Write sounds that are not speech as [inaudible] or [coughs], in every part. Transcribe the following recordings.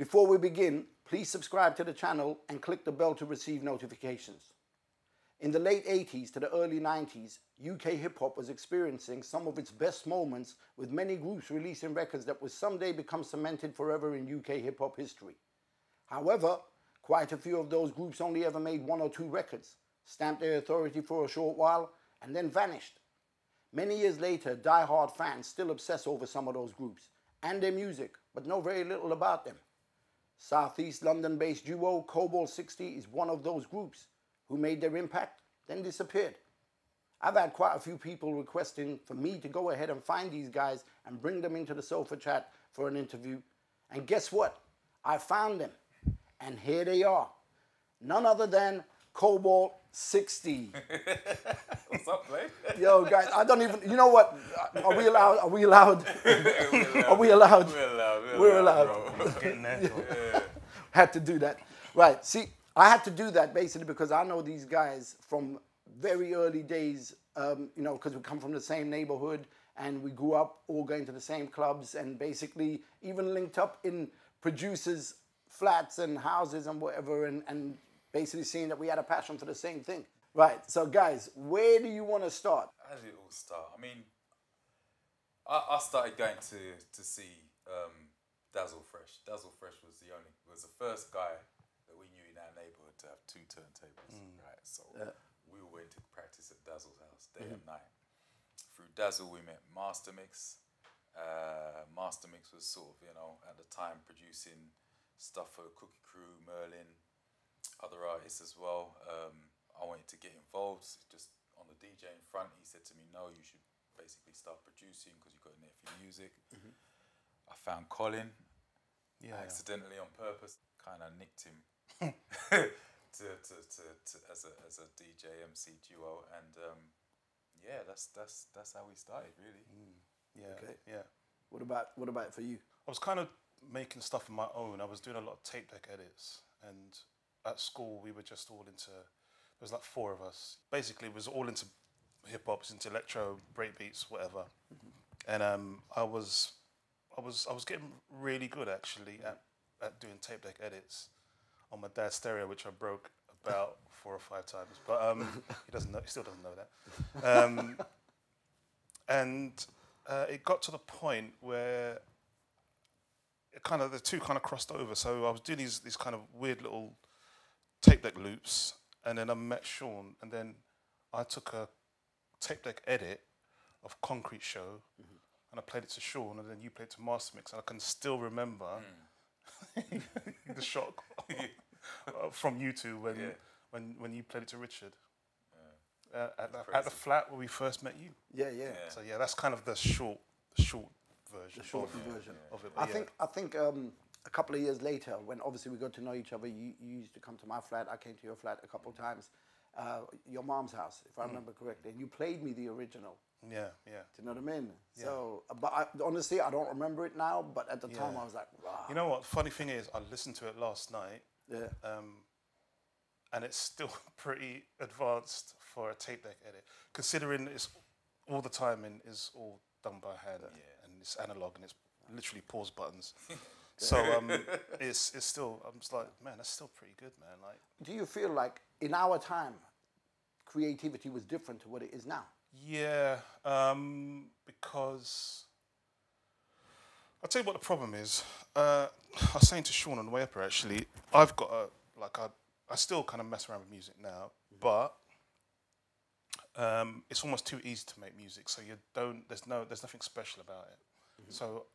Before we begin, please subscribe to the channel and click the bell to receive notifications. In the late 80s to the early 90s, UK hip hop was experiencing some of its best moments with many groups releasing records that would someday become cemented forever in UK hip hop history. However, quite a few of those groups only ever made one or two records, stamped their authority for a short while, and then vanished. Many years later, die-hard fans still obsess over some of those groups and their music, but know very little about them. Southeast London-based duo Kobalt 60 is one of those groups who made their impact, then disappeared. I've had quite a few people requesting for me to go ahead and find these guys and bring them into the sofa chat for an interview. And guess what? I found them. And here they are. None other than Kobalt 60. [laughs] What's up, mate? [laughs] Yo, guys, I don't even, you know what? Are we allowed? Are we allowed? [laughs] Are we allowed? We're allowed. We're, We're allowed. allowed. bro. Had to do that. Right. See, I had to do that basically because I know these guys from very early days, um, you know, because we come from the same neighborhood and we grew up all going to the same clubs and basically even linked up in producers' flats and houses and whatever and, and basically seeing that we had a passion for the same thing. Right. So, guys, where do you want to start? How did it all start? I mean, I, I started going to to see um, Dazzle Fresh. Dazzle Fresh was the only was the first guy that we knew in our neighborhood to have two turntables, right? So we all went to practice at Dazzle's house day and night. Through Dazzle, we met Mastermix. Uh, Mastermix was sort of you know at the time producing stuff for Cookie Crew, Merlin, other artists as well. Um, I wanted to get involved just on the DJ in front. He said to me, "No, you should basically start producing because you've got an ear for music." I found Colin Yeah. accidentally on purpose. Kind of nicked him [laughs] to, to, to, to as a as a DJ MC duo, and um, yeah, that's that's that's how we started really. Yeah. Okay. Yeah. What about what about for you? I was kind of making stuff on my own. I was doing a lot of tape deck edits, and at school we were just all into. There was like four of us. Basically, it was all into hip hop, into electro, breakbeats, whatever. And um, I was, I was, I was getting really good actually at, at doing tape deck edits on my dad's stereo, which I broke about [laughs] four or five times. But um, [laughs] he doesn't know. He still doesn't know that. Um, and uh, it got to the point where it kind of the two kind of crossed over. So I was doing these these kind of weird little tape deck loops, and then I met Sean, and then I took a tape deck edit of Concrete Show, and I played it to Sean, and then you played it to Mastermix, and I can still remember [laughs] the shock [laughs] from you two when Yeah. when when you played it to Richard. Uh, at, the, at the flat where we first met you. Yeah, yeah. yeah. So yeah, that's kind of the short, short version. The shortened of, version. of it. I yeah. think I think um, a couple of years later, when obviously we got to know each other, you, you used to come to my flat. I came to your flat a couple of times. Uh, your mom's house, if I remember correctly, and you played me the original. Yeah, yeah. Do you know what I mean? Yeah. So, but I, honestly, I don't remember it now. But at the time, I was like, wow. You know what? Funny thing is, I listened to it last night, yeah. um, and it's still [laughs] pretty advanced for a tape deck edit, considering it's all the timing is all done by hand yeah. and it's analog and it's literally pause buttons. [laughs] so um, [laughs] it's it's still. I'm just like, man, that's still pretty good, man. Like, Do you feel like in our time, creativity was different to what it is now? Yeah, um, because I'll tell you what the problem is. Uh, I was saying to Sean on the way up here, actually, I've got a, like, I, I still kind of mess around with music now, but um, it's almost too easy to make music, so you don't, there's no, there's nothing special about it. So,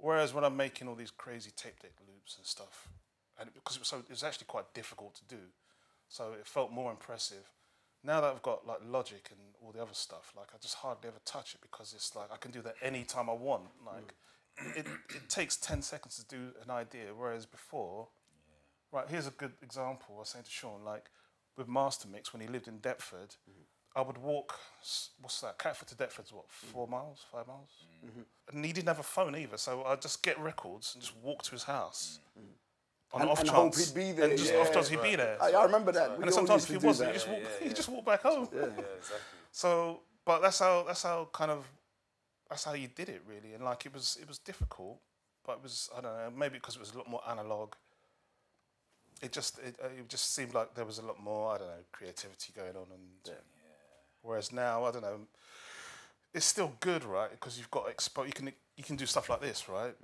whereas when I'm making all these crazy tape deck loops and stuff, and because it was so, it was actually quite difficult to do, so it felt more impressive. Now that I've got like Logic and all the other stuff, like I just hardly ever touch it because it's like I can do that anytime I want. Like mm. it, it takes ten seconds to do an idea, whereas before, right? Here's a good example. I was saying to Sean, like with Mastermix when he lived in Deptford, mm-hmm. I would walk. What's that? Catford to Deptford's what? Four mm. miles, five miles, mm. mm-hmm. and he didn't have a phone either. So I'd just get records and just walk to his house. Mm. On And- off and chance, he'd be there, And just yeah. off chance he'd be there. I, I remember that. We And sometimes if to he wasn't, that. you just walk, Yeah, you yeah. just walk back home. Yeah, exactly. So, but that's how that's how kind of that's how you did it really, and like it was it was difficult, but it was I don't know maybe because it was a lot more analog. It just it, it just seemed like there was a lot more I don't know creativity going on, and whereas now I don't know, it's still good, right? Because you've got expo, you can you can do stuff like this, right?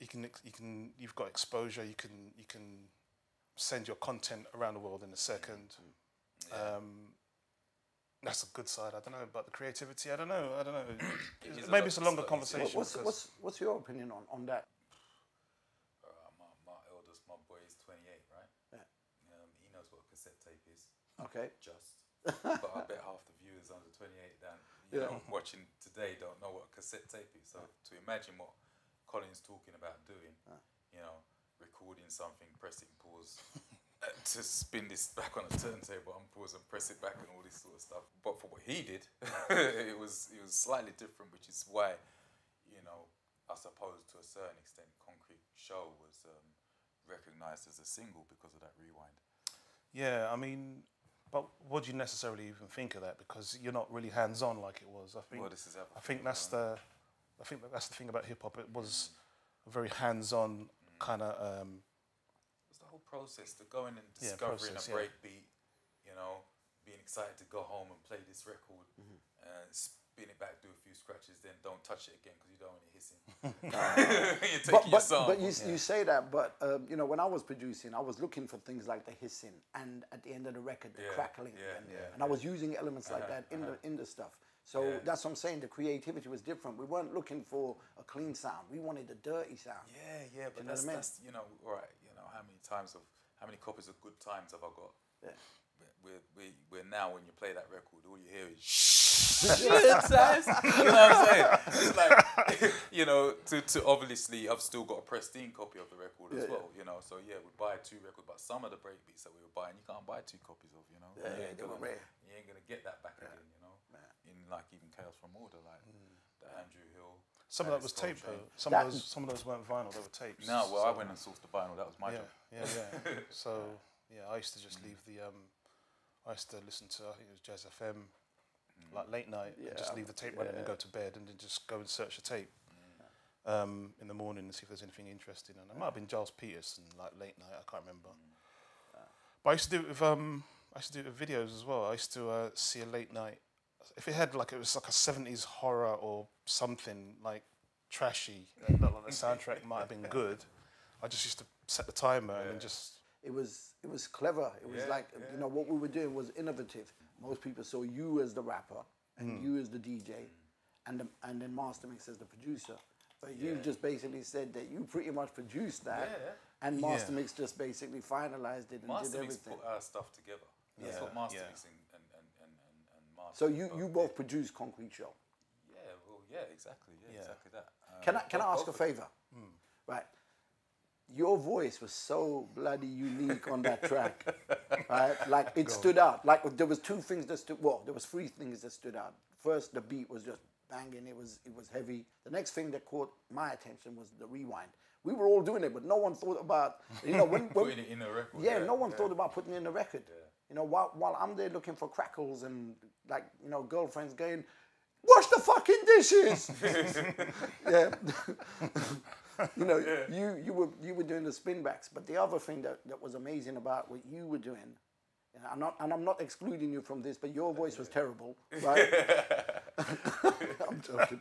You can you can you've got exposure. You can you can send your content around the world in a second. Um, that's a good side. I don't know, but the creativity, I don't know. I don't know. [clears throat] is a Maybe lot- it's a longer it's a lot conversation. What's, what's, what's your opinion on, on that? Uh, my, my eldest, my boy is 28, right? Yeah. Um, he knows what a cassette tape is. Okay. Just. [laughs] but I bet half the viewers under 28 that you Yeah. know watching today don't know what a cassette tape is. So to imagine what Colin's talking about doing, you know, recording something, pressing pause. [laughs] uh, to spin this back on a turntable, unpause and press it back and all this sort of stuff. But for what he did, [laughs] it was it was slightly different, which is why, you know, I suppose to a certain extent, Concrete Show was um, recognised as a single because of that rewind. Yeah, I mean, but would you necessarily even think of that because you're not really hands on like it was? I think. Well, this is I think that's the. I think that that's the thing about hip hop. It was a very hands on kind of. Um, It's the whole process to going and Yeah, discovering process, a yeah. break beat, you know, being excited to go home and play this record, Mm-hmm. and spin it back, do a few scratches, then don't touch it again because you don't want it hissing. [laughs] [laughs] You're taking But, your but, sample. but you, s you say that, but um, you know, when I was producing, I was looking for things like the hissing and at the end of the record, the Yeah, crackling, yeah, and, yeah, and I was using elements like that in the in the stuff. So Yeah. that's what I'm saying. The creativity was different. We weren't looking for a clean sound. We wanted a dirty sound. Yeah, yeah, but know what that's, I mean? that's you know, all right. You know, how many times of how many copies of Good Times have I got? Yeah. We're, we're, we're now when you play that record, all you hear is shit, [laughs] size. You know what I'm saying? It's like, [laughs] you know, to, to obviously, I've still got a pristine copy of the record as Yeah, yeah. well. You know, so yeah, we buy two records, but some of the breakbeats that we were buying, you can't buy two copies of. You know, Yeah, you, ain't they were gonna, rare. you ain't gonna get that back again. You know, in like even Chaos from Order, like the Andrew Hill. some of that was tape though. Some That- of those some of those weren't vinyl. They were tapes. No, well, I went and sourced the vinyl. That was my yeah, job. yeah, yeah. [laughs] so yeah, I used to just leave the um, I used to listen to I think it was Jazz FM, like late night, and just leave the tape running and go to bed, and then just go and search the tape. Um, in the morning and see if there's anything interesting, and it might have been Gilles Peterson, like late night. I can't remember. But I used to do it with um, I used to do it with videos as well. I used to uh, see a late night. If it had like it was like a seventies horror or something like trashy, [laughs] like the soundtrack might have been good. I just used to set the timer and just It was it was clever. It was Yeah, like you know what we were doing was innovative. Most people saw you as the rapper and Hmm. you as the DJ, and the, and then Mastermix as the producer. But you just basically said that you pretty much produced that, Yeah. and Master Yeah. Mix just basically finalized it and Master did Mix everything. put our stuff together. That's Yeah, what Master yeah. Mix and, and, and, and, and, and Master So you both you did. both produced Concrete Show. Yeah, well, yeah, exactly. Yeah, Yeah. exactly that. Um, Can I can I ask a both of them. favor? Right. Your voice was so bloody unique on that track, [laughs] right? Like it stood out. Like there was two things that stood. Well, there was three things that stood out. First, the beat was just banging. It was it was heavy. The next thing that caught my attention was the rewind. We were all doing it, but no one thought about you know when, [laughs] when Putting it in a record. yeah, no one thought about putting it in the record. You know, while, while I'm there looking for crackles and like, you know, girlfriends going, wash the fucking dishes. [laughs] yeah. [laughs] you know, you you were you were doing the spin backs, but the other thing that, that was amazing about what you were doing, and I'm not and I'm not excluding you from this, but your voice was [laughs] terrible, right? [laughs] I'm joking.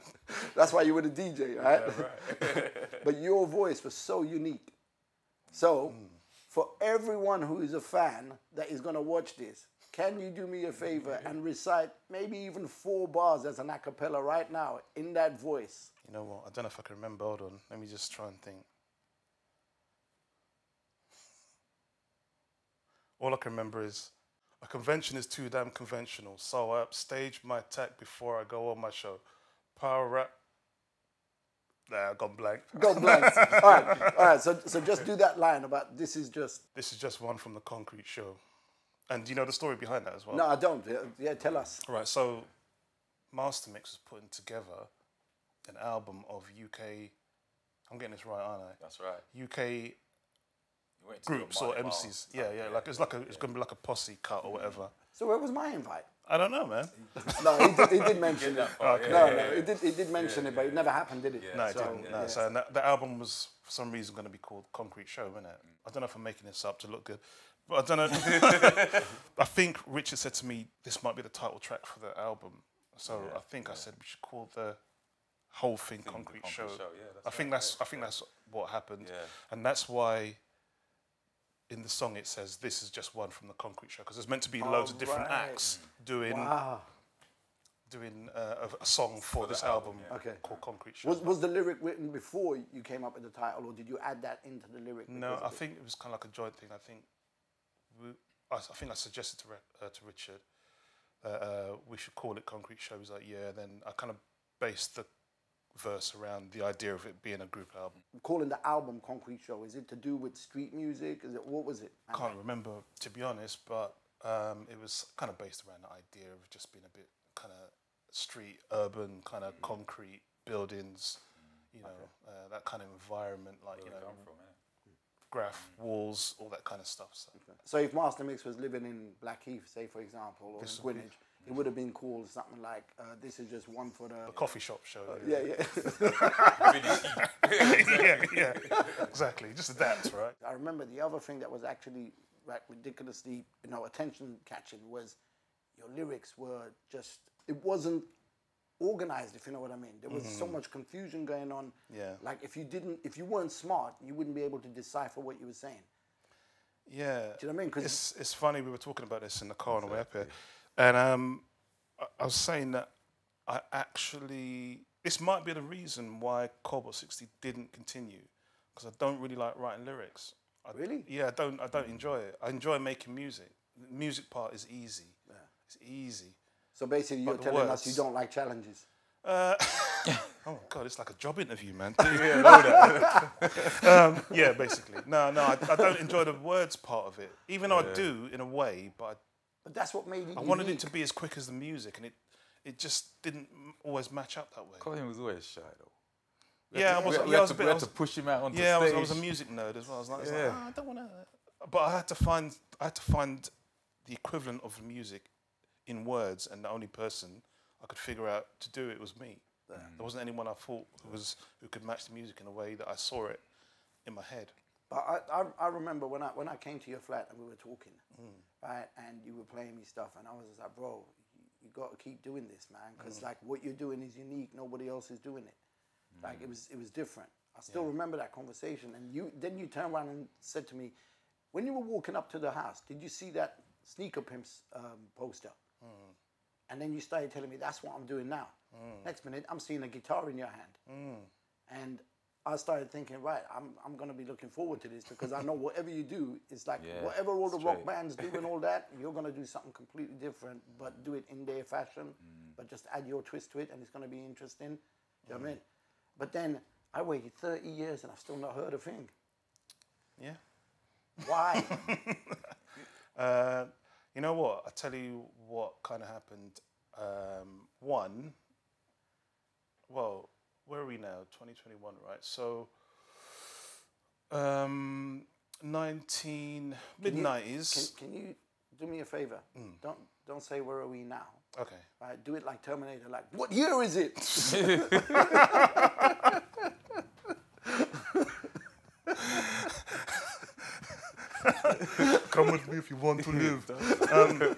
That's why you were the DJ, right? but your voice was so unique. So, mm. for everyone who is a fan that is going to watch this, can you do me a favor and recite maybe even four bars as an a cappella right now in that voice? You know what? I don't know if I can remember. Hold on. Let me just try and think. All I can remember is a convention is too damn conventional, so I upstage my attack before I go on my show. Power rap. Nah, I gone blank. Go blank. all right, all right. So, so just do that line about this is just. This is just one from the Concrete Show. And do you know the story behind that as well? No, I don't. Yeah, Yeah, tell us. Right, so Mastermix was putting together an album of UK. I'm getting this right, aren't I? That's right. UK You went to do a groups or MCs. Yeah, yeah, like it's like a it's gonna be like a posse cut or mm-hmm. whatever. So where was my invite? I don't know, man. [laughs] No, he did, he did mention it. that far, yeah, No, yeah, no, yeah. he did, he did mention it, but it never happened, did it? No, it So, didn't. No. yeah. So that, the album was for some reason going to be called Concrete Show, wasn't it? Mm. I don't know if I'm making this up to look good, but I don't know. [laughs] I think Richard said to me, "This might be the title track for the album." So I think I said we should call the whole thing the Concrete, Concrete Show. Show, yeah, that's I think right, that's yeah, I think that's what happened, Yeah. and that's why. In the song, it says this is just one from the Concrete Show because there's meant to be loads of different right. acts doing Wow. doing uh, a, a song for, this album, album, yeah. Okay. called Concrete Show. Was, was the lyric written before you came up with the title, or did you add that into the lyric? No, I it? think it was kind of like a joint thing. I think we, I, s- I think I suggested to uh, to Richard that uh, we should call it Concrete Show. He was like, yeah. Then I kind of based the verse around the idea of it being a group album. calling the album Concrete Show. Is it to do with street music? Is it what was it? I can't remember to be honest, but um, it was kind of based around the idea of just being a bit kind of street, urban, kind of concrete buildings. You know, uh, that kind of environment, like you know, Come from, innit? Graph walls, all that kind of stuff. So. So if Mastermix was living in Blackheath, say for example, or This in Greenwich, it would have been called something like uh, "This is just one for the." A coffee shop show. Yeah, [laughs] yeah. yeah, yeah, exactly. Just adapt, right? I remember the other thing that was actually like ridiculously, you know, attention catching was your lyrics were just. It wasn't organized, if you know what I mean. There was so much confusion going on. Yeah. Like if you didn't, if you weren't smart, you wouldn't be able to decipher what you were saying. Yeah. Do you know what I mean? 'Cause- it's it's funny. We were talking about this in the car on the way up here, and um, I, I was saying that I actually this might be the reason why Kobalt sixty didn't continue because I don't really like writing lyrics. I, Really? Yeah, I don't. I don't enjoy it. I enjoy making music. The music part is easy. Yeah. it's easy. So basically, you're But the telling us you don't like challenges. Uh, [laughs] oh god, it's like a job interview, man. [laughs] yeah, know that. [laughs] um, yeah, basically. No, no, I, I don't enjoy the words part of it, even though I do in a way. But But that's what made it. I, I wanted it to be as quick as the music, and it it just didn't always match up that way. Colin was always shy though. Yeah, I was. we yeah, had I was to, a bit. I had was, to push him out onto yeah, I stage. was, I was a music nerd as well. I was like, I like, Yeah. "Ah, I don't want to. But I had to find. I had to find the equivalent of music in words, and the only person I could figure out to do it was me. There wasn't anyone I thought who was who could match the music in a way that I saw it in my head. But I, I, I remember when I when I came to your flat and we were talking, mm. right, and you were playing me stuff, and I was just like, bro, you, you got to keep doing this, man, because mm. like what you're doing is unique. Nobody else is doing it. Mm. Like it was it was different. I still remember that conversation, and you then you turned around and said to me, when you were walking up to the house, did you see that sneaker pimps um, poster? And then you started telling me that's what I'm doing now. Next minute, I'm seeing a guitar in your hand. And I started thinking, right, I'm, I'm going to be looking forward to this because I know [laughs] whatever you do is like Yeah, whatever all the rock bands do and all [laughs] that, you're going to do something completely different, but do it in their fashion, Mm. but just add your twist to it and it's going to be interesting. Do you know what I mean? But then I waited 30 years and I've still not heard a thing. Yeah. Why? [laughs] Uh, you know what? I tell you what kind of happened. Um, one, well, where are we now? 2021, right? So, um, 19 mid 90s. can, can you do me a favor? Mm. Don't, don't say where are we now. Okay. Right, do it like Terminator. Like, what year is it? [laughs] [laughs] [laughs] Come with me if you want to live. [laughs]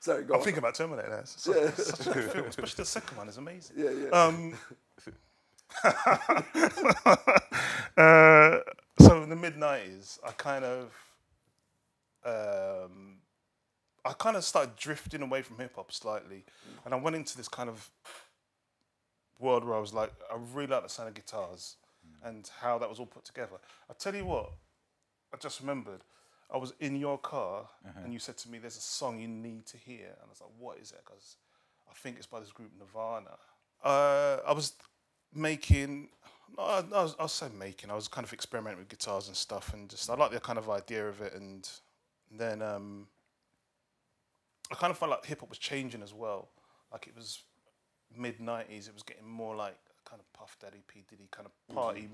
Sorry, go I'm on. thinking about Terminator. now. It's such, it's such a good film, especially the second one is amazing. Yeah, yeah. Um, [laughs] uh, so in the mid '90s, I kind of, um, I kind of started drifting away from hip hop slightly, and I went into this kind of world where I was like, I really like the sound of guitars and how that was all put together. I tell you what, I just remembered. I was in your car and you said to me, "There's a song you need to hear," and I was like, "What is it?" Because I think it's by this group Nirvana. Uh, I was making, no, I, I was, I was saying making. I was kind of experimenting with guitars and stuff, and just I like the kind of idea of it. And then um, I kind of felt like hip hop was changing as well. Like it was mid '90s. It was getting more like kind of Puff Daddy, P Diddy kind of party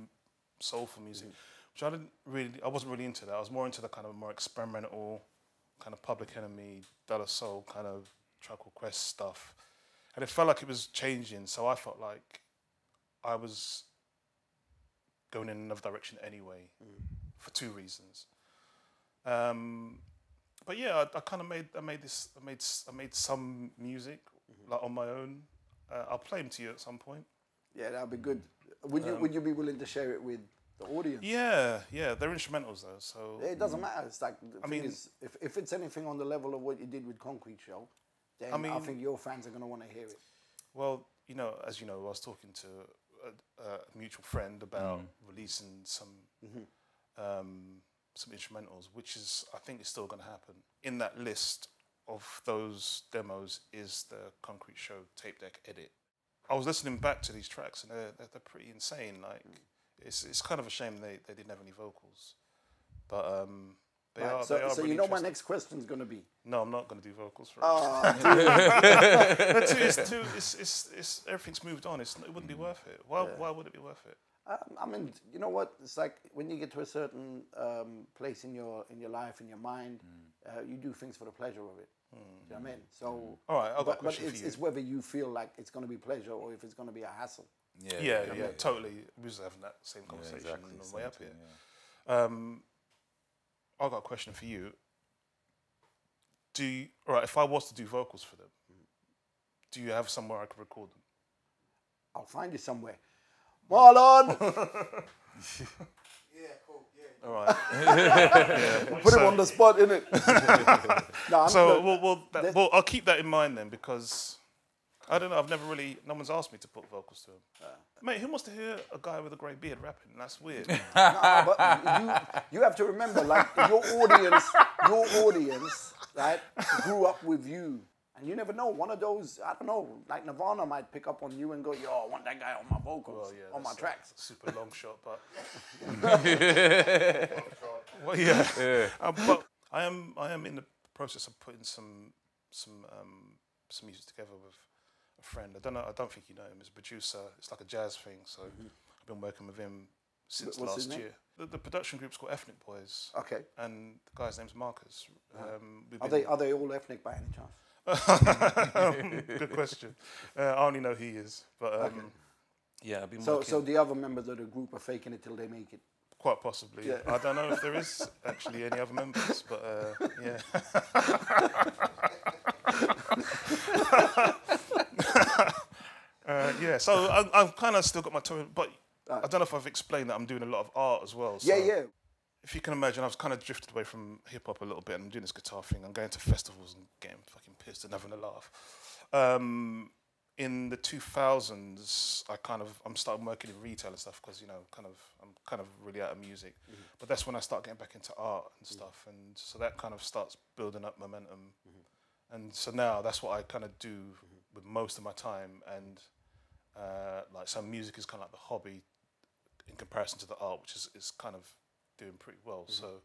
soulful music, which I didn't really. I wasn't really into that. I was more into the kind of more experimental kind of Public Enemy, De La Soul kind of Tribe Called Quest stuff, and it felt like it was changing. So I felt like I was going in another direction anyway, for two reasons. Um, but yeah, I, I kind of made I made this I made I made some music like on my own. Uh, I'll play them to you at some point. Yeah, that'd be good. Would you um, Would you be willing to share it with the audience? Yeah, yeah, they're instrumentals though. So It doesn't mm. matter. It's like the thing mean- is, if, if it's anything on the level of what you did with Concrete Show, then I, mean- think your fans are gonna want to hear it. Well, you know, as you know, I was talking to a, a mutual friend about mm-hmm. releasing some mm-hmm. um, some instrumentals, which is I think is still going to happen. In that list of those demos is the Concrete Show tape deck edit. I was listening back to these tracks, and they're, they're, they're pretty insane. Like, it's it's kind of a shame they, they didn't have any vocals, but um, they Right, are. so they are so really you know my next question's gonna be. No, I'm not going to do vocals for it. [laughs] Too, it's too, it's, it's, it's, everything's moved on. It's, it wouldn't be worth it. Why, why would it be worth it? Um, I mean, you know what? It's like when you get to a certain um, place in your in your life, in your mind, uh, you do things for the pleasure of it. Do you know what I mean? So, All right, I've got a but, but question for it's, you. it's whether you feel like it's going to be pleasure or if it's going to be a hassle. Yeah, Yeah, yeah, totally. We was having that same Yeah, conversation exactly. on the way up here. yeah. Um, I've got a question for you. Do you, all right, if I was to do vocals for them, do you have somewhere I could record them? I'll find you somewhere. Marlon, [laughs] [laughs] All right. [laughs] put him on the spot, innit? no, I'm So, look, well, well, that, that- well, I'll keep that in mind then because I don't know. I've never really, no one's asked me to put vocals to them. Mate, who wants to hear a guy with a grey beard rapping? That's weird. [laughs] No, but you, you have to remember, like your audience, your audience, right, grew up with you, and you never know. One of those, I don't know, like Nirvana might pick up on you and go, "Yo, I want that guy on my vocals, Well, yeah, on my tracks." super long shot, but [laughs] well, yeah. Uh, but I am I am in the process of putting some some um, some music together with a friend. I don't know. I don't think you know him. He's a producer. It's like a jazz thing. So I've been working with him since What's last year. The, the production group's called Ethnic Boys, Okay. and the guy's name's Marcus. Um, Are they are they all ethnic by any chance? [laughs] Good question. Uh, I only know he is, but um, yeah, I've been So working. so the other members of the group are faking it till they make it. Quite possibly. Yeah. I don't know if there is actually any other members, but uh, yeah. [laughs] uh, yeah, so I, I've kind of still got my toe, in- but I don't know if I've explained that I'm doing a lot of art as well. So Yeah, yeah. If you can imagine, I've kind of drifted away from hip hop a little bit, and I'm doing this guitar thing. I'm going to festivals and getting pissed and having a laugh. Um, in the 2000s, I kind of I'm starting working in retail and stuff because you know, kind of I'm kind of really out of music. Mm-hmm. But that's when I start getting back into art and mm-hmm. stuff, and so that kind of starts building up momentum. Mm-hmm. And so now that's what I kind of do with most of my time, and uh, like so music is kind of like the hobby in comparison to the art, which is, is kind of doing pretty well. So,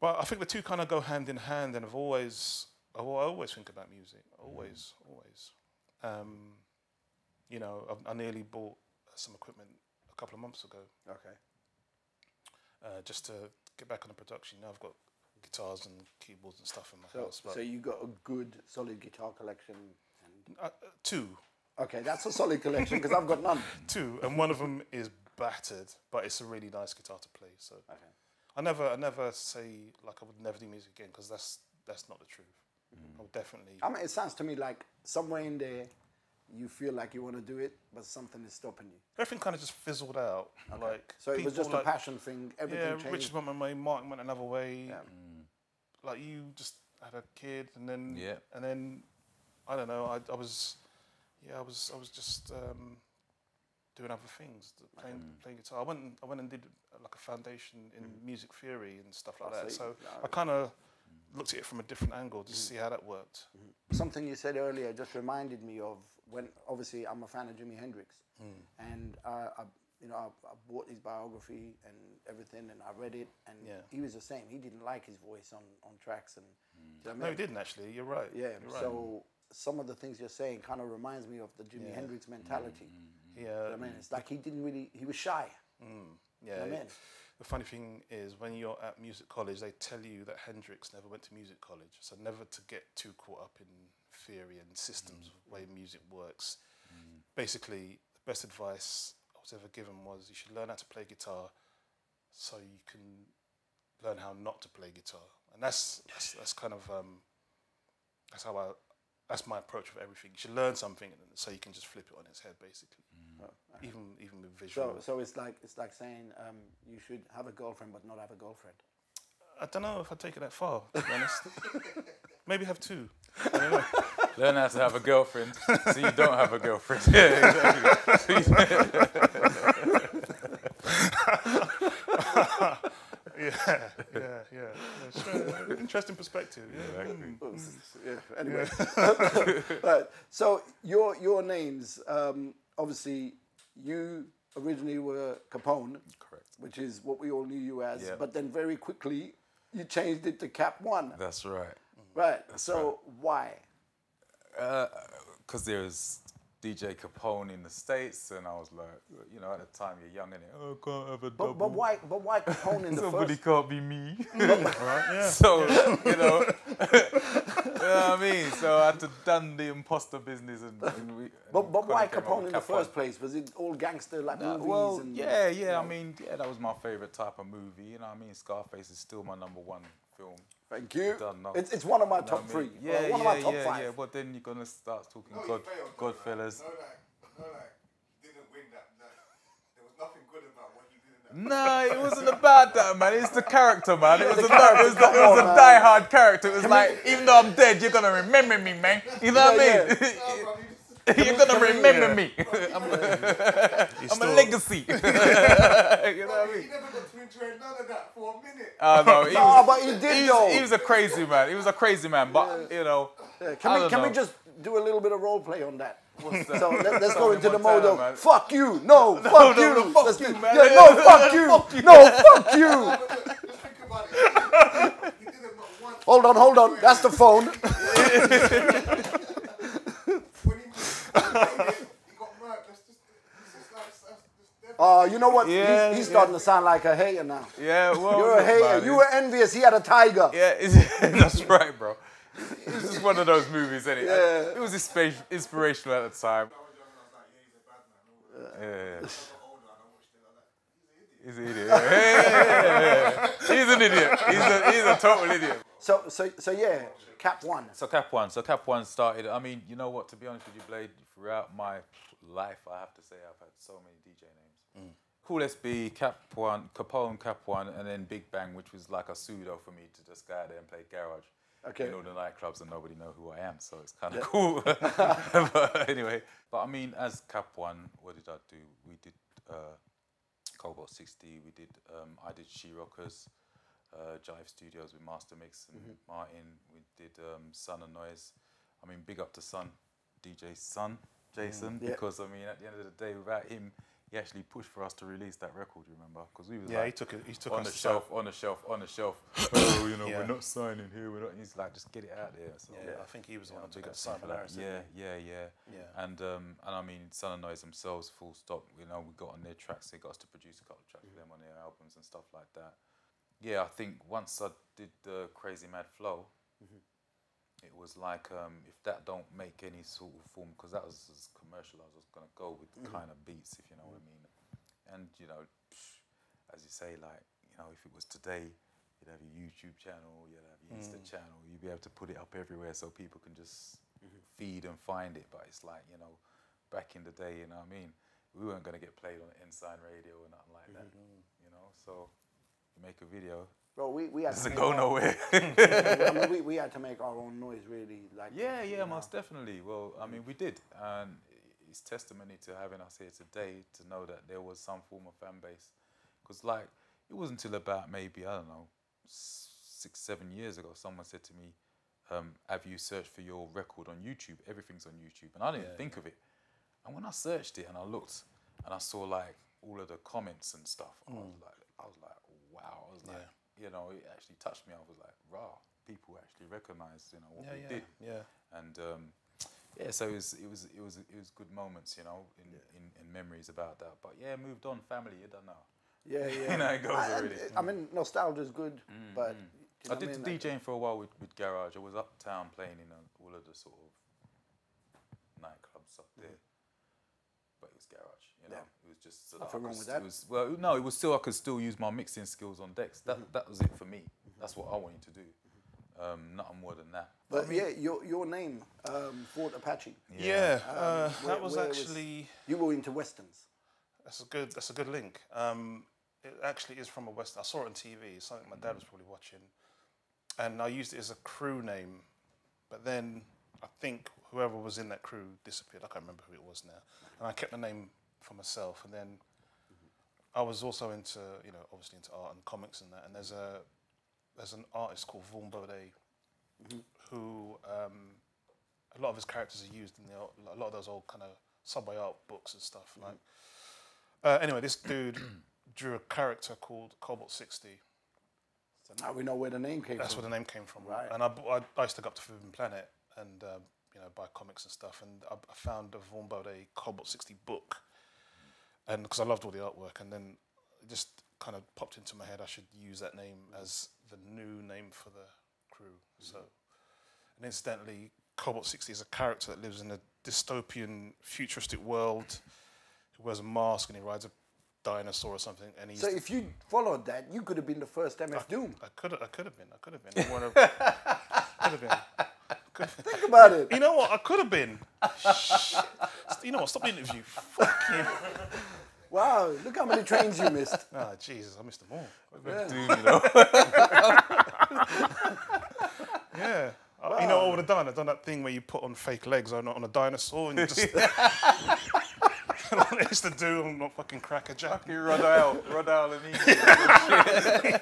but I think the two kind of go hand in hand, and I've always, I al- I always think about music, always, always. Um, you know, I, I nearly bought some equipment a couple of months ago, Okay. uh, just to get back on the production. Now I've got guitars and keyboards and stuff in my So house. But so you got a good solid guitar collection. And, uh, uh, two, okay, that's a solid collection because I've got none. [laughs] two, and one of them is battered, but it's a really nice guitar to play. So Okay. I never, I never say like I would never do music again because that's that's not the truth. I would definitely. I mean, it sounds to me like somewhere in there, you feel like you want to do it, but something is stopping you. Everything kind of just fizzled out. Like So it was just like, a passion thing. Everything Yeah, changed. Richard went one way, Martin went another way. Yeah. Like you just had a kid, and then Yeah. and then I don't know. I, I was yeah, I was I was just um, doing other things, th- playing playing guitar. I went and- I went and did uh, like a foundation in music theory and stuff like I that. see. So Yeah. I kind of looked at it from a different angle to mm. see how that worked. Mm-hmm. Something you said earlier just reminded me of when, obviously, I'm a fan of Jimi Hendrix, mm. and uh, I, you know, I, I bought his biography and everything, and I read it, and Yeah. he was the same. He didn't like his voice on on tracks, and mm. do you know I No, he didn't actually. You're right. Yeah. You're right. So some of the things you're saying kind of reminds me of the Jimi Hendrix mm-hmm. mentality. Mm-hmm. yeah. You know I mean, it's like he didn't really. He was shy. Yeah. You know I mean? The funny thing is when you're at music college, they tell you that Hendrix never went to music college, so never to get too caught up in theory and systems of the way music works. Basically, the best advice I was ever given was you should learn how to play guitar, so you can learn how not to play guitar, and that's that's, that's kind of um, that's how I that's my approach with everything. You should learn something, so you can just flip it on its head, basically. Even even with visual. So, so it's like it's like saying um, you should have a girlfriend but not have a girlfriend. I don't know if I take it that far, to be honest. [laughs] Maybe have two. I don't know. Learn how to have a girlfriend, so you don't have a girlfriend. yeah, [laughs] exactly. [laughs] Yeah, yeah, yeah. yeah sure. Interesting perspective. Yeah. Mm. yeah. Anyway, right. So your your names, um, obviously, you originally were Capone, Correct. which is what we all knew you as. Yeah. But then very quickly you changed it to Cap One. That's right. Right. so why? Uh, because there's DJ Capone in the States, and I was like, you know, at the time you're young, and oh, I can't have a double. But, but why? But why Capone in the Somebody first? can't be me. [laughs] [laughs] Right? Yeah. so, you know, [laughs] you know what I mean? So I had to done the imposter business. And, and we, But, and but why kinda Capone in the first place? Was it all gangster like movies? well, and, yeah, yeah. you I mean, yeah, that was my favorite type of movie. You know, what I mean, Scarface is still my number one film. Thank you. Done, no. It's, it's one of my You know top what I mean? three. Yeah, Well, one yeah, of my top yeah, five. yeah. But then you're gonna start talking No, God, failed. Goodfellas. No, like, no, like, didn't win that. No. [laughs] There was nothing good about what you did in that. No, it wasn't about that, man. It's the character, man. It was a, character, it was, the, it was on, a man. die-hard character. It was like, even though I'm dead, you're gonna remember me, man. You know what I mean? No, you just- you're gonna remember me. [laughs] He's [laughs] I'm a still- legacy. [laughs] you know what I mean? You never got to enjoy none of that for a minute. Oh no, he No, was, but he did he though. was, he was a crazy man. He was a crazy man, but you know. Yeah, I Can we don't can we just do a little bit of role play on that? What's that? So let, us go into the mode of man. fuck you, no, fuck no, you, no, fuck Let's you, do- man. Yeah, no, fuck you, no, fuck you. But look, just think about it. You didn't not once. Hold on, hold on. That's the phone. When he made it, he got murked. That's just, it's just like, that's just devil. Oh, you know what? Yeah, he's, he's yeah. starting to sound like a hater now. Yeah, well, You're a hater. You were envious. He had a tiger. Yeah, [laughs] that's right, bro. It was just one of those movies, innit? Yeah. It was inspirational at the time. I was young and I was like, yeah, he's a bad man. All Yeah, right. I got older and I watched it. I was like, he's an idiot. yeah. He's an idiot. He's a, he's a total idiot. So, so, so yeah, Cap One. So Cap One. So Cap One started. I mean, you know what? To be honest with you, Blade, throughout my life, I have to say I've had so many DJ names. Cool SB, Cap One, Capone, Cap One, and then Big Bang, which was like a pseudo for me to just go out there and play garage. Okay. In all the nightclubs and nobody know who I am, so it's kind of cool. [laughs] [laughs] but anyway, but I mean, as Cap One, what did I do? We did uh, Kobalt 60. We did. Um, I did She Rockers, uh, Jive Studios with Mastermix and Martin. We did um, Son of Noise. I mean, big up to Son, DJ Son, Jason, Yeah. because I mean, at the end of the day, without him, he actually pushed for us to release that record. You remember? Because we was Yeah, like, he took it. He took on the shelf, on the shelf, on the shelf. oh, you know, Yeah. we're not signing here. We're not. He's like, just get it out there. So, Yeah, I think he was the one I'll that took big us up to for that. Yeah, yeah, yeah. Yeah. And um, and I mean, Son of Noise themselves, full stop. You know, we got on their tracks. They got us to produce a couple of tracks with them on their albums and stuff like that. Yeah, I think once I did the Crazy Mad Flow, it was like um, if that don't make any sort of form, because that was as commercial as I was gonna go with mm. the kind of beats, if you know what I mean. And you know, as you say, like you know, if it was today, you'd have your YouTube channel, you'd have your Insta mm. channel, you'd be able to put it up everywhere so people can just mm-hmm. feed and find it. But it's like you know, back in the day, you know what I mean. We weren't gonna get played on Ensign Radio or nothing like that, mm-hmm. you know. So you make a video, Bro, we, we had to go our- nowhere. I mean, we, we had to make our own noise, really. Like Yeah, you yeah, know. most definitely. Well, I mean, we did, and it's testimony to having us here today to know that there was some form of fan base. Because, like, it wasn't until about maybe I don't know six, seven years ago, someone said to me, um, "Have you searched for your record on YouTube? Everything's on YouTube." And I didn't think of it. And when I searched it and I looked and I saw like all of the comments and stuff, I was like, I was like, wow. I was like, you know, it actually touched me. I was like, raw. People actually recognized, you know, what Yeah, we yeah, did yeah. and um, yeah, so it was it was it was it was good moments, you know, in, in, in memories about that. But yeah, moved on, family, you don't know. Yeah, [laughs] yeah. You know, it goes I, already. I, I mean, nostalgia is good, mm, mm. but you know I did the mean? DJing for a while with, with Garage. I was uptown playing in all of the sort of nightclubs up there. Mm-hmm. But it was Garage, you know. Yeah. It was just so Nothing I wrong could with that. It was, well, no, it was still I could still use my mixing skills on decks. That Mm-hmm. that was it for me. That's what I wanted to do. Um, nothing more than that. But yeah, your your name, um, Forte Apache. Yeah, uh, where- that was where was- actually You were into westerns. that's a good that's a good link. Um, it actually is from a western. I saw it on TV. Something my dad was probably watching, and I used it as a crew name. But then I think whoever was in that crew disappeared. I can't remember who it was now, and I kept the name for myself. And then I was also into you know obviously into art and comics and that. And there's a there's an artist called Vaughn Bodé who um, a lot of his characters are used in the old- a lot of those old kind of subway art books and stuff. Like uh, anyway, this dude [coughs] drew a character called Cobalt Sixty. So now we know where the name came That's from. where the name came from. Right. And I, I, I used to go up to Forbidden Planet and um, you know buy comics and stuff. And I, I found a Vaughn Bodé Cobalt Sixty book, and because I loved all the artwork, and then it just kind of popped into my head I should use that name as the new name for the crew. So, and incidentally, Cobalt Sixty is a character that lives in a dystopian, futuristic world. He wears a mask and he rides a dinosaur or something. And he's So if you followed that, you could have been the first MF Doom. I could I could have been, I could have been. I [laughs] could have been. Think about it. You know what? I could have been. Shit. You know what? Stop the interview. Fucking. [laughs] Wow, look how many trains you missed. [laughs] Ah, Jesus, I missed them all. Doom, you [laughs] know. Yeah. Uh, You know what I would have done? I've done that thing where you put on fake legs on, on a dinosaur and you just. [laughs] I used to do, I'm not fucking cracker jack. Fucking Rod Isle, Rod Isle and Eagle. [laughs]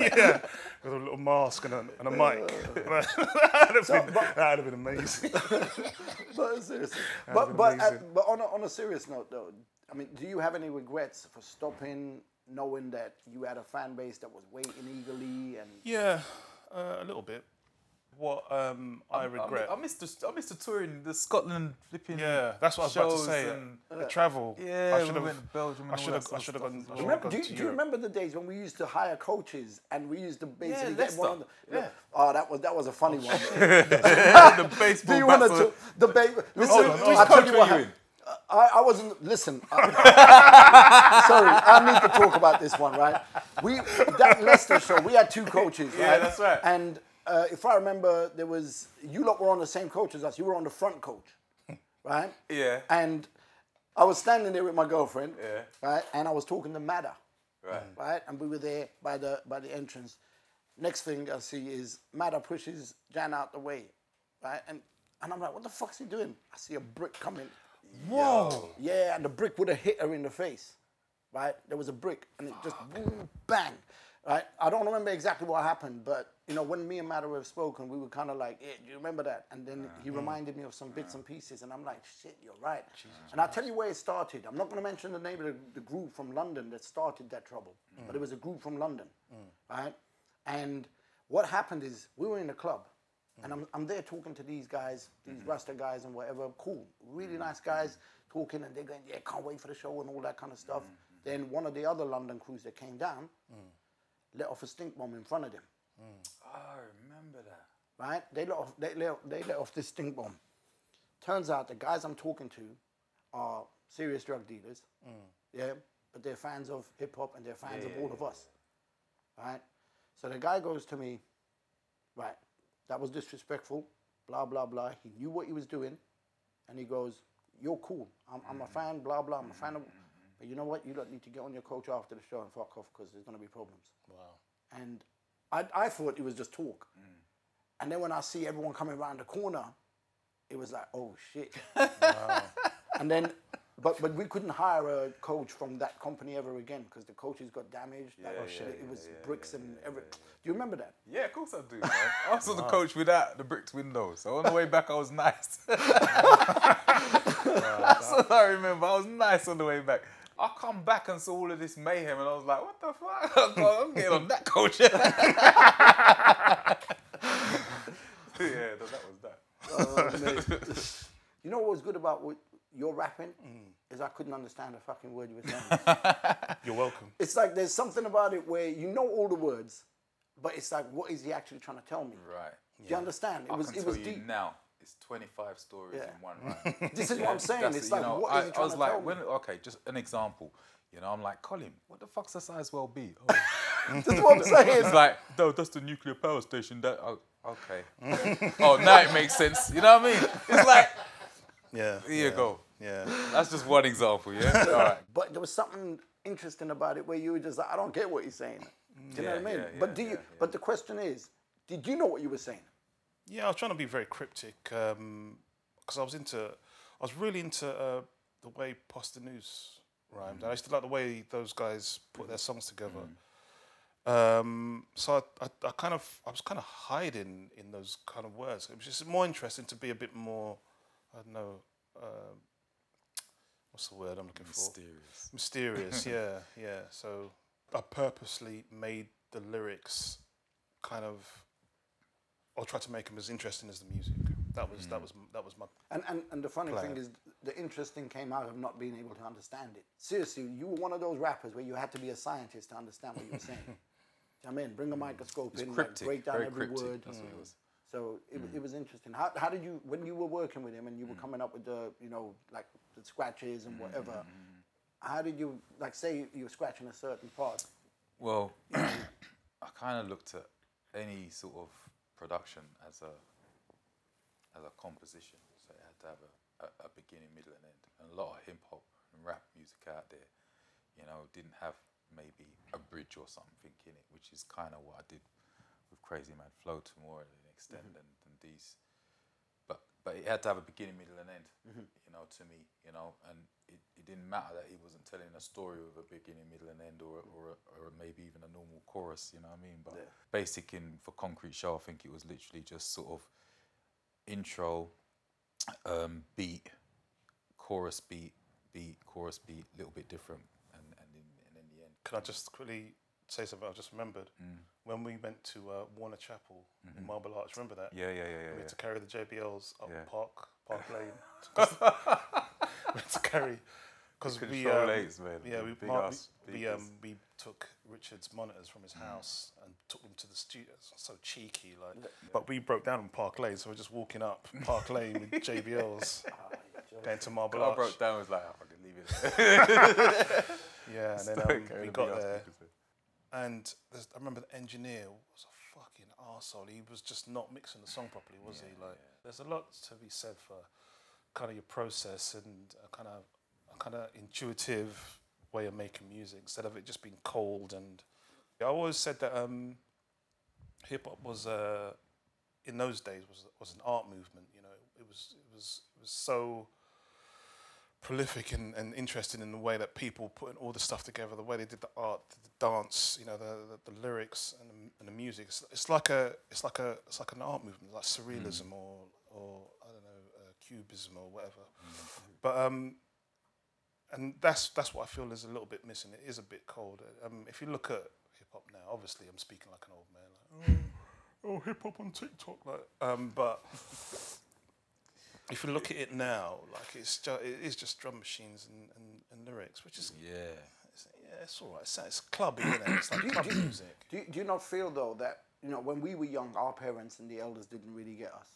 yeah. With a little mask and a, and a mic. [laughs] that'd, have been, that'd have been amazing. But seriously, but but, uh, amazing. but on a, on a serious note though, I mean, do you have any regrets for stopping, knowing that you had a fan base that was waiting eagerly and Yeah, uh, a little bit. What um, I regret. I, missed the, I missed the touring, the Scotland flipping. Yeah, that's what I was about to say. and- the travel. Yeah, I we should have. went to Belgium and I should have. I should have gone. as I well. Remember, gone do, you, to do you remember the days when we used to hire coaches and we used to basically Yeah, get one of the, Leicester. Yeah. Oh, that was that was a funny one. [laughs] [laughs] the baseball do you want to were- the ba- listen? Hold on, I'll on. tell you what. were you in? I, I wasn't. Listen. I- [laughs] sorry, I need to talk about this one, right? We that Leicester show. We had two coaches, Yeah, right? that's right. And uh, if I remember, there was you lot were on the same coach as us. You were on the front coach, [laughs] right? Yeah. And I was standing there with my girlfriend, Yeah. right? And I was talking to Madda, Right. right? And we were there by the by the entrance. Next thing I see is Madda pushes Jan out the way, right? And and I'm like, what the fuck's he doing? I see a brick coming. Whoa! Yeah, and the brick would have hit her in the face, right? There was a brick, and it just boom, bang, right? I don't remember exactly what happened, but you know, when me and Madda have spoken, we were kind of like, yeah, do you remember that? And then uh, he hmm. reminded me of some bits and pieces, and I'm like, shit, you're right. and I'll tell you where it started. I'm not going to mention the name of the, the group from London that started that trouble, mm. but it was a group from London, mm. right? And what happened is we were in a club, and mm. I'm, I'm there talking to these guys, these mm-hmm. Rasta guys and whatever, cool, really mm-hmm. nice guys talking, and they're going, yeah, can't wait for the show and all that kind of stuff. Mm-hmm. Then one of the other London crews that came down let off a stink bomb in front of them, Oh, I remember that. right? They let off, they let, they let off this stink bomb. Turns out the guys I'm talking to are serious drug dealers, mm. yeah, but they're fans of hip hop and they're fans of all of us, right? So the guy goes to me, right, that was disrespectful, blah, blah, blah. He knew what he was doing, and he goes, You're cool. I'm, I'm a mm. fan, blah, blah. I'm a fan of. But you know what? You don't need to get on your coach after the show and fuck off because there's going to be problems. Wow. And I, I thought it was just talk. Mm. And then when I see everyone coming around the corner, it was like, oh shit. [laughs] Wow. and then, but but we couldn't hire a coach from that company ever again because the coaches got damaged. Like, Yeah, oh shit, yeah, it was yeah, bricks and everything. Do you remember that? Yeah, of course I do. [laughs] I was on the coach without the bricked windows. So on the way back, I was nice. [laughs] That's what I remember. I was nice on the way back. I come back and saw all of this mayhem, and I was like, "What the fuck? [laughs] I'm getting on that coach." [laughs] yeah, that, that was that. Oh, [laughs] you know what was good about what, your rapping Mm. is I couldn't understand a fucking word you were saying. You're welcome. it's like there's something about it where you know all the words, but it's like, what is he actually trying to tell me? Right. Do you understand? It I was can it tell was you deep. now. It's 25 stories Yeah. in one rhyme. [laughs] This is what I'm saying. That's It's like, know, what I, I was like, when, okay, just an example. You know, I'm like, Colin, what the fuck's the Sizewell B? Oh, [laughs] This is what I'm [laughs] saying. it's like, no, that's the nuclear power station. That oh, okay. oh, now it makes sense. You know what I mean? It's like, Yeah. here you go. Yeah. That's just one example. Yeah. All right. But there was something interesting about it where you were just like, I don't get what he's saying. Do you know what I mean? yeah, but yeah, do you? yeah, yeah. But the question is, did you know what you were saying? Yeah, I was trying to be very cryptic because I was into, I was really into uh, the way Posdnuos rhymed. I used to like the way those guys put their songs together. Um, so I, I, I kind of, I was kind of hiding in those kind of words. It was just more interesting to be a bit more, I don't know, um, what's the word I'm looking for? Mysterious. Mysterious, [laughs] yeah, yeah. So I purposely made the lyrics kind of, or try to make them as interesting as the music. That was that mm. was that was my. And, and, and the funny Plan. thing is, the interesting came out of not being able to understand it. Seriously, you were one of those rappers where you had to be a scientist to understand what you were saying. [laughs] Do you I mean? Bring a mm. microscope It's in, like, break down every cryptic. word. That's what it was. So it, wa- mm. it was interesting. How, how did you, when you were working with him and you Mm. were coming up with the, you know, like the scratches and whatever, Mm-hmm. how did you, like, say you were scratching a certain part? Well, [coughs] I kind of looked at any sort of production as a as a composition, so it had to have a, a, a beginning, middle, and end. And a lot of hip hop and rap music out there, you know, didn't have maybe a bridge or something in it, which is kind of what I did with Crazy Man Flow to more of an extent mm-hmm. than, than these. But it had to have a beginning, middle, and end, you know, to me, you know, and it, it didn't matter that he wasn't telling a story with a beginning, middle, and end, or or, or maybe even a normal chorus, you know what I mean? But basic in for Concrete Show, I think it was literally just sort of intro, um, beat, chorus beat, beat, chorus beat, a little bit different, and and in, and in the end. Can I just quickly say something? I just remembered when we went to uh, Warner Chappell in Marble Arch. Remember that? Yeah, yeah, yeah, yeah. We yeah. had to carry the JBLs up Yeah. Park Park [laughs] Lane. we had to carry because we Control um, eights, man. yeah we Big mar- ass we, we speakers. um we took Richard's monitors from his house and took them to the studio. So cheeky, like. But we broke down on Park Lane, so we're just walking up Park Lane with [laughs] JBLs going to Marble Arch. I broke down. Was like, I fucking leave it. [laughs] Yeah, and then Carry um, the we got there. speakers And I remember the engineer was a fucking arsehole. He was just not mixing the song properly, was he? Like, there's a lot to be said for kind of your process and a kind of a kind of intuitive way of making music instead of it just being cold. And I always said that um, hip hop was uh, in those days was was an art movement. You know, it was it was it was so prolific and, and interesting in the way that people put all the stuff together, the way they did the art, the dance, you know, the the, the lyrics and the, and the music. It's, it's like a it's like a it's like an art movement, like surrealism or or I don't know, uh, cubism or whatever. But um, and that's that's what I feel is a little bit missing. It is a bit cold. Um, if you look at hip hop now, obviously I'm speaking like an old man, like oh, [sighs] oh hip hop on TikTok, like um, but [laughs] if you look at it now, like it's just it is just drum machines and, and, and lyrics, which is Yeah. it's, yeah, it's all right. It's, it's clubbing, isn't it? It's like club music. Do you, do you not feel though that you know when we were young, our parents and the elders didn't really get us,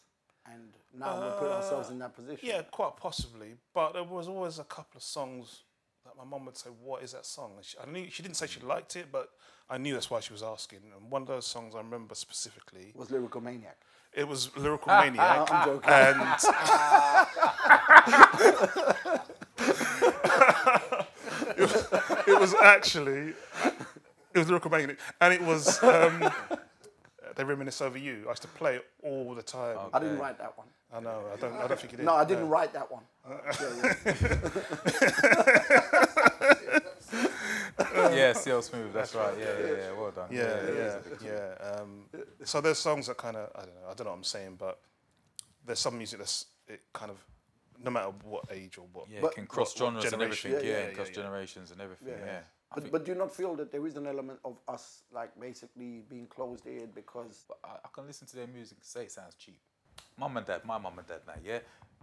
and now we put uh, ourselves in that position? Yeah, quite possibly. But there was always a couple of songs that my mum would say, "What is that song?" And she, I knew she didn't say she liked it, but I knew that's why she was asking. And one of those songs I remember specifically, Was lyrical maniac. It was "Lyrical [laughs] Maniac," I'm joking. and [laughs] [laughs] it was actually it was lyrical maniac, and it was um, they reminisce over you. I used to play it all the time. I didn't write that one. I know. I don't. I don't think you did. No, I didn't write that one. Yeah, yeah. Yeah, CL Smooth. That's right. Yeah, yeah, yeah. Well done. Yeah, it yeah, is a big tune. yeah. Um, so there's songs that kind of I don't know. I don't know what I'm saying, but there's some music that's it kind of no matter what age or what. Yeah, But- it can cross what- what genres and everything. Yeah, Yeah, yeah, and cross yeah, yeah. generations and everything. Yeah. Yeah. But, but do you not feel that there is an element of us like basically being closed eared because I, I can listen to their music and say it sounds cheap. Mum and dad, my mum and dad now, yeah.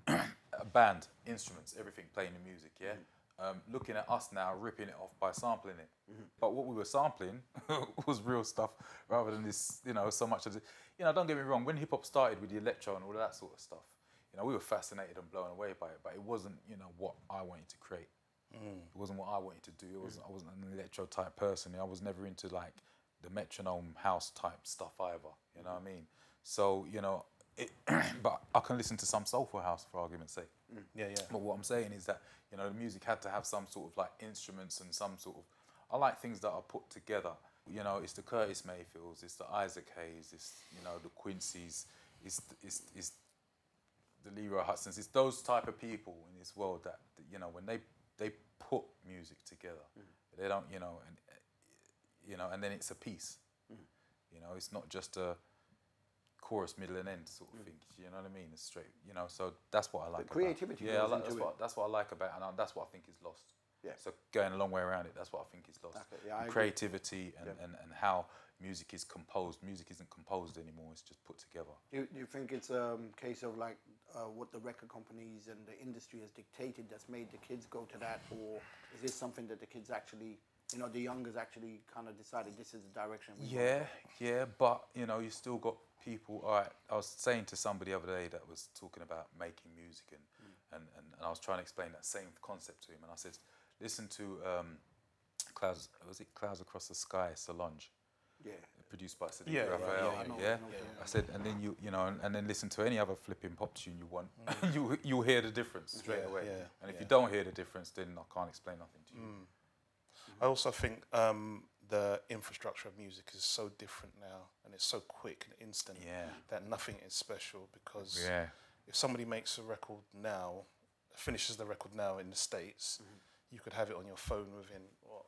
[clears throat] a band, instruments, everything playing the music, yeah. Um, looking at us now, ripping it off by sampling it. Mm-hmm. But what we were sampling [laughs] was real stuff rather than this, you know, so much of it. you know, don't get me wrong, when hip hop started with the electro and all of that sort of stuff, you know, we were fascinated and blown away by it, but it wasn't, you know, what I wanted to create. Mm. It wasn't what I wanted to do. It wasn't, mm. I wasn't an electro type person. I was never into like the metronome house type stuff either. You know what I mean? So, you know, it, [clears throat] but I can listen to some soulful house for argument's sake. Mm. Yeah, yeah. But what I'm saying is that you know the music had to have some sort of like instruments and some sort of. I like things that are put together. You know, it's the Curtis Mayfields, it's the Isaac Hayes, it's you know the Quincy's, it's it's, it's the Leroy Hudsons. It's those type of people in this world that, that, you know when they they put music together, mm. they don't you know and you know and then it's a piece. Mm. You know, it's not just a chorus, middle, and end sort of thing. You know what I mean? It's straight. You know, so that's what I like. about- creativity Yeah, I like, that's what that's what I like about, it, and I, that's what I think is lost. Yeah. So going a long way around it, that's what I think is lost. Okay, yeah. Creativity and, Yeah. and, and how music is composed. Music isn't composed anymore. It's just put together. Do you, you think it's a um, case of like uh, what the record companies and the industry has dictated that's made the kids go to that, or is this something that the kids actually, you know, the youngers actually kind of decided this is the direction? Yeah, go? yeah, but you know, you still got people. Right, I was saying to somebody the other day that was talking about making music, and, and, and, and I was trying to explain that same concept to him, and I said, listen to um, Clouds. Was it Clouds Across the Sky, Solange, Yeah. produced by Saadiq Yeah, Raphael. yeah, yeah, yeah. I said, and then you, you know, and, and then listen to any other flipping pop tune you want, [laughs] you you'll hear the difference straight away. yeah, and if you don't hear the difference, then I can't explain nothing to you. I also think um, the infrastructure of music is so different now, and it's so quick and instant Yeah. that nothing is special because Yeah. if somebody makes a record now, finishes the record now in the States, you could have it on your phone within what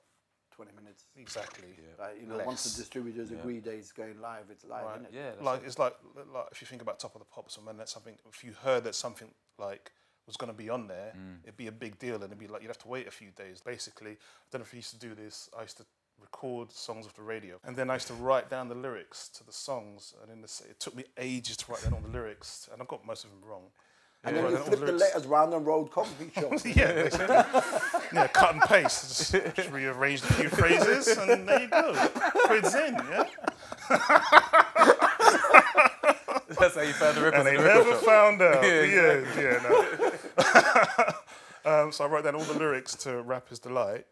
20 minutes. exactly. Yeah. Like, you know, once the distributors Yeah. agree that it's going live, it's live, Right. isn't it? Yeah, like it. it's like like if you think about Top of the Pops and when that's something if you heard that something like was going to be on there, Mm. it'd be a big deal and it'd be like you'd have to wait a few days. Basically, I don't know if you used to do this. I used to record songs off the radio and then I used to write down the lyrics to the songs and then the, it took me ages to write down all the lyrics and I got most of them wrong. And Yeah, then you write down all flip the lyrics. letters round and road coffee shop. yeah, basically. yeah, cut and paste. Just, just rearranged a few phrases, and there you go. Quids in, yeah. [laughs] That's how you found the record. And they the never shop. found out. Yeah, yeah, yeah, no. [laughs] um, so I wrote down all the lyrics to Rapper's Delight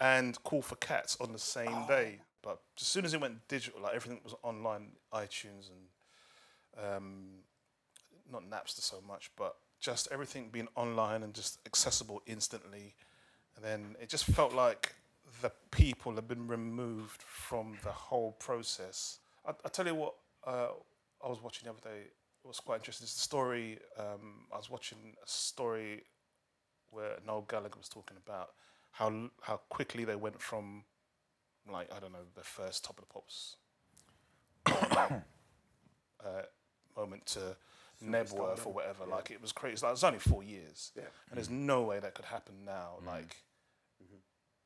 and Call for Cats on the same day. But as soon as it went digital, like everything was online, iTunes and um, not Napster so much, but just everything being online and just accessible instantly. And then it just felt like the people had been removed from the whole process. I, I tell you what, uh, I was watching the other day. It was quite interesting. It's the story. Um, I was watching a story where Noel Gallagher was talking about how how quickly they went from like I don't know the first Top of the Pops [coughs] uh, moment to Knebworth or whatever. Like it was crazy. Like, it's only four years, Yeah. and there's no way that could happen now. Mm-hmm. Like mm-hmm.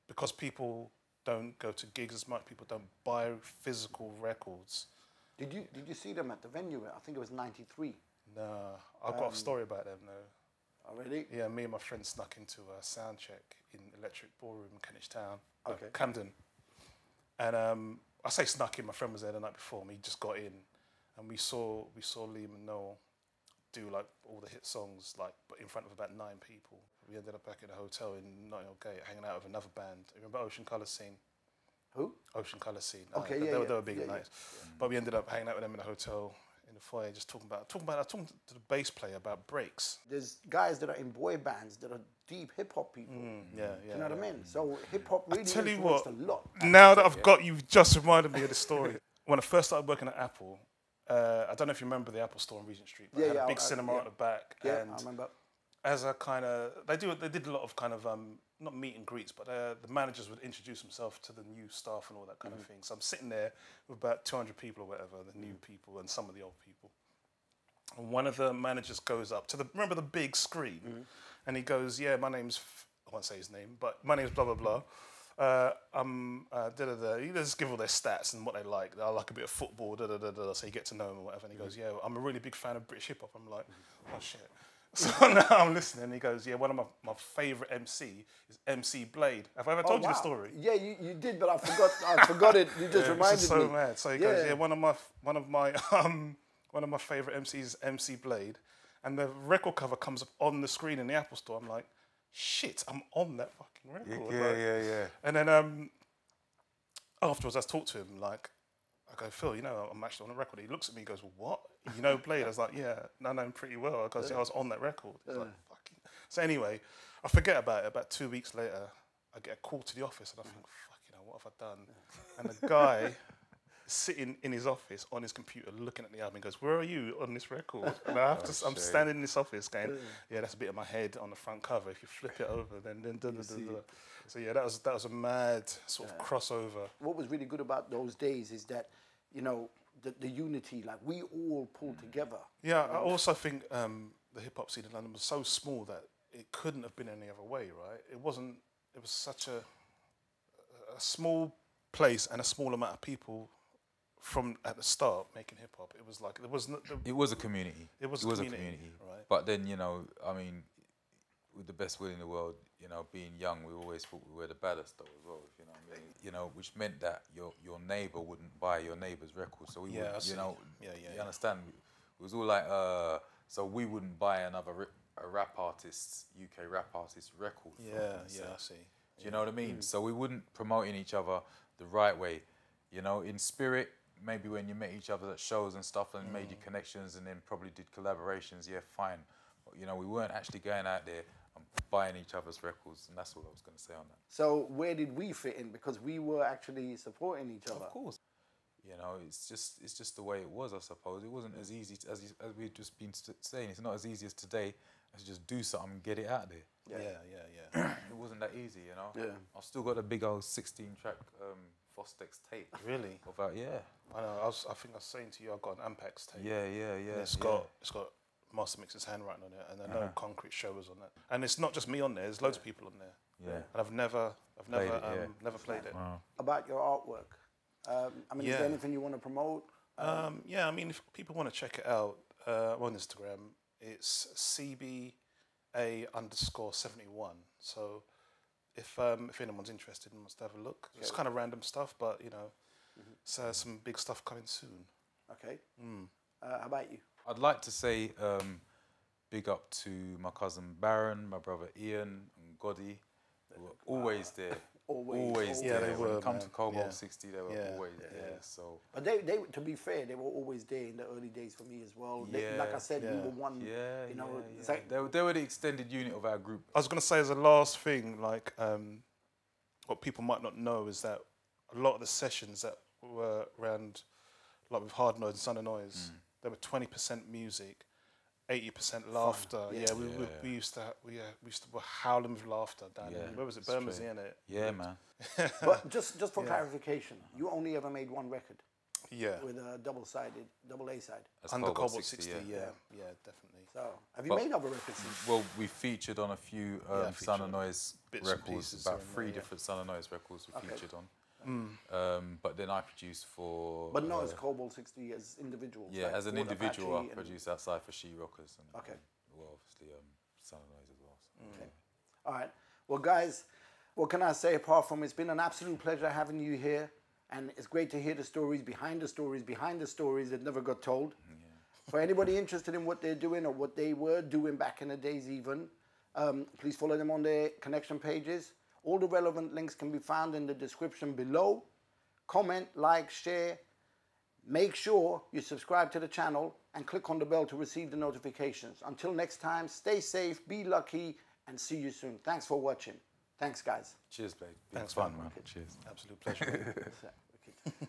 because people don't go to gigs as much, people don't buy physical records. Did you did you see them at the venue? I think it was '93. Nah, I've got a um, story about them though. Already? Yeah, me and my friend snuck into a sound check in Electric Ballroom, Kentish Town, uh, Camden. And um, I say snuck in. My friend was there the night before me. Just got in, and we saw we saw Liam and Noel do like all the hit songs, like but in front of about nine people. We ended up back at a hotel in Notting Hill Gate, hanging out with another band. Remember Ocean Colour Scene? Who? Ocean Colour Scene. Okay, they, yeah, they, were, yeah, they were big yeah, and yeah. But we ended up hanging out with them in a hotel in the foyer, just talking about talking about. I was talking to the bass player about breaks. There's guys that are in boy bands that are deep hip hop people. Yeah, yeah. you know what. I mean? So hip hop really tell you what, a lot. Now that I've got you, just reminded me of the story. [laughs] when I first started working at Apple, uh, I don't know if you remember the Apple store on Regent Street. But Yeah, had yeah, a big I- cinema yeah. at the back, Yeah, and I remember. as a kind of they do they did a lot of kind of um, not meet and greets, but uh, the managers would introduce themselves to the new staff and all that kind of thing. So I'm sitting there with about 200 people or whatever, the new people and some of the old people. And one of the managers goes up to the remember the big screen, and he goes, "Yeah, my name's I won't say his name, but my name's blah blah blah." Uh, um, uh, da, da, da. He just give all their stats and what they like. I like a bit of football, da, da, da, da, so you get to know him or whatever. And he goes, "Yeah, I'm a really big fan of British hip hop." I'm like, "Oh shit." [laughs] So now I'm listening. He goes, "Yeah, one of my, my favorite MC is MC Blade." Have I ever told you the Oh, story? Yeah, you, you did, but I forgot. I [laughs] forgot it. You just Yeah, reminded this is so me. mad. So he Yeah. goes, "Yeah, one of my one of my [laughs] um one of my favorite MCs is MC Blade," and the record cover comes up on the screen in the Apple Store. I'm like, "Shit, I'm on that fucking record." Yeah, like- yeah. Yeah. And then um, afterwards, I talked to him like, I go, Phil, you know, I'm actually on a record. He looks at me, and goes, well, what? You know Blade? I was like, yeah, I know him pretty well. because yeah, I was on that record. He's like, fucking. So anyway, I forget about it. About two weeks later, I get a call to the office, and I think, fuck, you know, what have I done? And the guy. [laughs] Sitting in his office on his computer, looking at the album, goes, "Where are you on this record?" And I have to, oh, I'm shit. standing in this office, going, "Yeah, that's a bit of my head on the front cover. If you flip it over, then then." da, da, da, da." So yeah, that was that was a mad sort of crossover. What was really good about those days is that, you know, the, the unity. Like we all pulled together. Yeah, I also think um, the hip hop scene in London was so small that it couldn't have been any other way, right? It wasn't. It was such a a small place and a small amount of people from at the start making hip hop. It was like there was no, there, It was a community. It was a community, right. But then you know, I mean, with the best will in the world, you know, being young, we always thought we were the baddest though as well. If you know what I mean? You know, which meant that your your neighbor wouldn't buy your neighbor's record. So we Yeah, would, you know, Yeah, yeah, you yeah. understand? It was all like, uh, so we wouldn't buy another a rap artist's UK rap artist's record. yeah, yeah, I see. do you know what I Mm. mean? So we wouldn't promoting each other the right way. You know, in spirit, maybe when you met each other at shows and stuff and made your Mm. connections and then probably did collaborations, yeah, fine. But, you know, we weren't actually going out there buying each other's records, and that's what I was going to say on that. So where did we fit in? Because we were actually supporting each other. Of course. You know, it's just it's just the way it was, I suppose. It wasn't as easy to, as as we've just been saying. It's not as easy as today as just do something and get it out there. Yeah, yeah, yeah. [clears throat] It wasn't that easy, you know. Yeah. I've still got a big old 16 track um, Fostex tape. really? Of yeah. I know. I, was, I think I was saying to you, I've got an Ampex tape. Yeah, yeah, yeah. And it's yeah. got it's got Mastermix's handwriting on it, and there are no Uh-huh. concrete showers on it. And it's not just me on there. There's loads of people on there. Yeah. And I've never, I've Played never, it, um, yeah. never played it. Wow. About your artwork. Um, I mean, is there anything you want to promote? Um, yeah, I mean, if people want to check it out, uh, on Instagram. It's CBA underscore 71. So if um, if anyone's interested and wants to have a look, it's kind of random stuff, but you know, so some big stuff coming soon. Okay. Mm. Uh, how about you? I'd like to say um, big up to my cousin Baron, my brother Ian, and Goddy. Who were always there. [laughs] Always, always Yeah, there. they when were, it come to. Kobalt Yeah. 60, they were Yeah, always yeah. there. So, But they, they, to be fair, they were always there in the early days for me as well. They, like I Yeah, said, we were one. yeah, you know, yeah, yeah. like they, were- they were the extended unit of our group. I was going to say as a last thing, like um, what people might not know is that a lot of the sessions that were around, like with Hardnoise and Son of Noise, Mm. There were twenty percent music, eighty percent laughter. Yeah, we, we, Yeah. we used to we, uh, we used to were howling with laughter down Yeah, there. Where was it? it's. Bermondsey, in it? Yeah, man. [laughs] But just, just for Yeah. clarification, you only ever made one record Yeah. with a double-sided, double A side. That's Under Kobalt Kobalt 60, yeah. yeah, definitely. So, have you But- made other records? since? Well, we featured on a few Yeah, um, I Son featured of Noise bits and records, about three there, yeah. different Son of Noise records we Okay. featured on. Mm. Um, but then I produce for. But not as uh, Kobalt 60 as individuals. Yeah, like as an individual, I Apache and- produced outside for She Rockers and Okay. um, well, obviously um, of Noise as well. so, yeah. All right. Well, guys, what can I say apart from it's been an absolute pleasure having you here. And it's great to hear the stories behind the stories, behind the stories that never got told. [laughs] For anybody interested in what they're doing or what they were doing back in the days, even, um, please follow them on their connection pages. All the relevant links can be found in the description below. Comment, like, share. Make sure you subscribe to the channel and click on the bell to receive the notifications. Until next time, stay safe, be lucky, and see you soon. Thanks for watching. Thanks, guys. Cheers, babe. Been Thanks, fun, man. man. Cheers. Absolute pleasure. Wicked. [laughs]